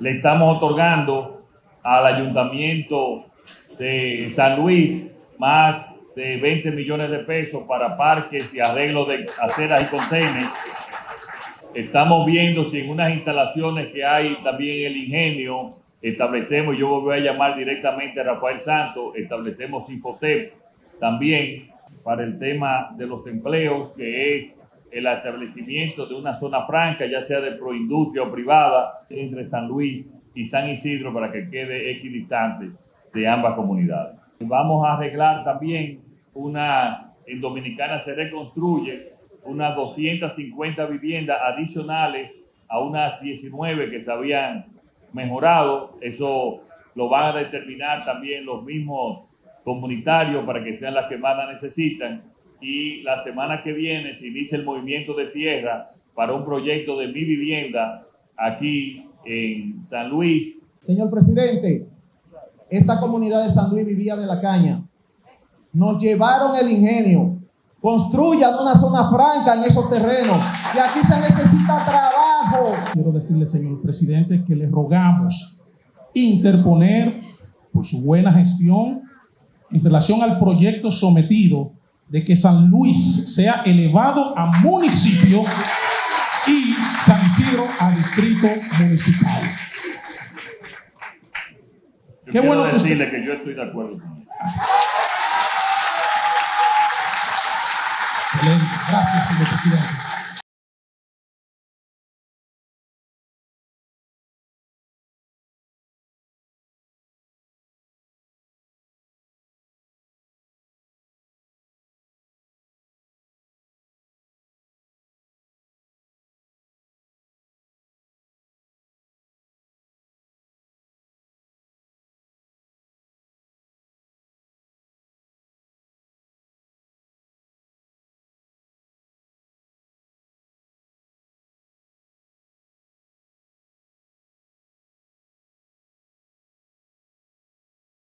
le estamos otorgando al ayuntamiento de San Luis más de 20 millones de pesos para parques y arreglos de aceras y contenedores. Estamos viendo si en unas instalaciones que hay también el ingenio, establecemos, yo voy a llamar directamente a Rafael Santos, establecemos Infotep también para el tema de los empleos, que es el establecimiento de una zona franca, ya sea de proindustria o privada, entre San Luis y San Isidro para que quede equidistante de ambas comunidades. Vamos a arreglar también unas, en Dominicana se reconstruye unas 250 viviendas adicionales a unas 19 que se habían mejorado. Eso lo van a determinar también los mismos comunitarios para que sean las que más la necesitan. Y la semana que viene se inicia el movimiento de tierra para un proyecto de mi vivienda aquí en San Luis. Señor presidente, esta comunidad de San Luis vivía de la caña. Nos llevaron el ingenio. Construyan una zona franca en esos terrenos. Y aquí se necesita trabajo. Quiero decirle, señor presidente, que le rogamos interponer por su buena gestión en relación al proyecto sometido de que San Luis sea elevado a municipio y San Isidro a distrito municipal. Yo Qué quiero decirle que yo estoy de acuerdo con. Excelente. Gracias, señor presidente.